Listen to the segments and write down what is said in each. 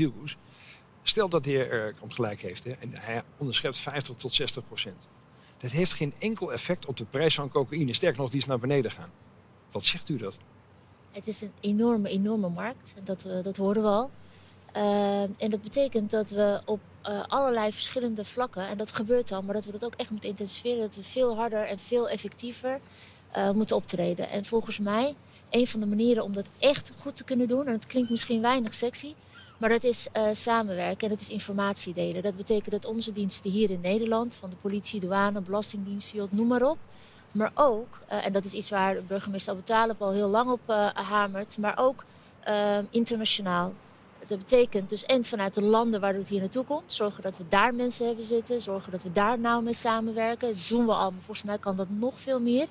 Hughes. Stel dat de heer uh, gelijk heeft hè, en hij onderschept 50 tot 60 procent. Dat heeft geen enkel effect op de prijs van cocaïne. Sterker nog, die is naar beneden gaan. Wat zegt u dat? Het is een enorme, enorme markt. Dat, uh, dat horen we al. Uh, en dat betekent dat we op allerlei verschillende vlakken, en dat gebeurt al, maar dat we dat ook echt moeten intensiveren, dat we veel harder en veel effectiever moeten optreden. En volgens mij, een van de manieren om dat echt goed te kunnen doen, en het klinkt misschien weinig sexy, maar dat is uh, samenwerken en dat is informatie delen. Dat betekent dat onze diensten hier in Nederland, van de politie, douane, belastingdienst, noem maar op. Maar ook, uh, en dat is iets waar burgemeester Abutaleb al heel lang op uh, hamert, maar ook internationaal. Dat betekent dus en vanuit de landen waar het hier naartoe komt, zorgen dat we daar mensen hebben zitten, zorgen dat we daar nou mee samenwerken. Dat doen we al, maar volgens mij kan dat nog veel meer.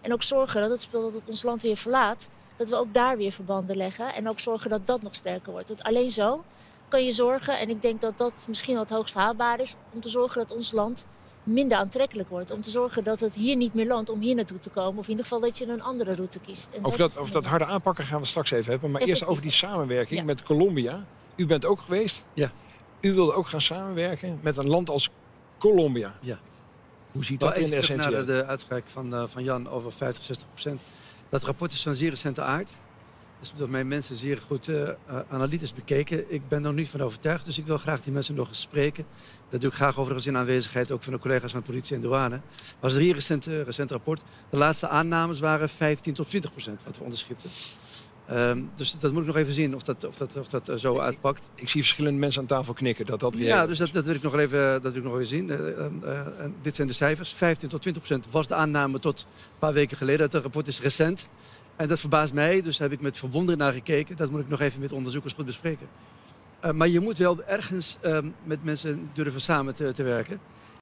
En ook zorgen dat het spul dat het ons land weer verlaat, dat we ook daar weer verbanden leggen. En ook zorgen dat dat nog sterker wordt. Want alleen zo kan je zorgen, en ik denk dat dat misschien wel het hoogst haalbaar is, om te zorgen dat ons land minder aantrekkelijk wordt. Om te zorgen dat het hier niet meer loont om hier naartoe te komen. Of in ieder geval dat je een andere route kiest. En over dat, dat, over dat harde aanpakken gaan we straks even hebben. Maar eerst over die samenwerking ja. met Colombia. U bent ook geweest. Ja. U wilde ook gaan samenwerken met een land als Colombia. Ja. Hoe ziet dat in de essentie naar de, de uitspraak van, uh, van Jan over 50, 60 procent. Dat rapport is van zeer recente aard. Dus door mijn mensen zeer goed uh, analytisch bekeken. Ik ben er nog niet van overtuigd, dus ik wil graag die mensen nog eens spreken. Dat doe ik graag overigens in aanwezigheid ook van de collega's van politie en douane. Het was een recent, recent rapport. De laatste aannames waren 15 tot 20 procent wat we onderschipten. Um, dus dat moet ik nog even zien of dat, of dat, of dat uh, zo uitpakt. Ik, ik, zie verschillende mensen aan tafel knikken. Dat dat ja, dus dat, dat, wil ik nog even, dat wil ik nog even zien. Uh, uh, dit zijn de cijfers. 15 tot 20 procent was de aanname tot een paar weken geleden. Het rapport is recent. En dat verbaast mij, dus daar heb ik met verwondering naar gekeken. Dat moet ik nog even met onderzoekers goed bespreken. Maar je moet wel ergens uh, met mensen durven samen te, te, werken.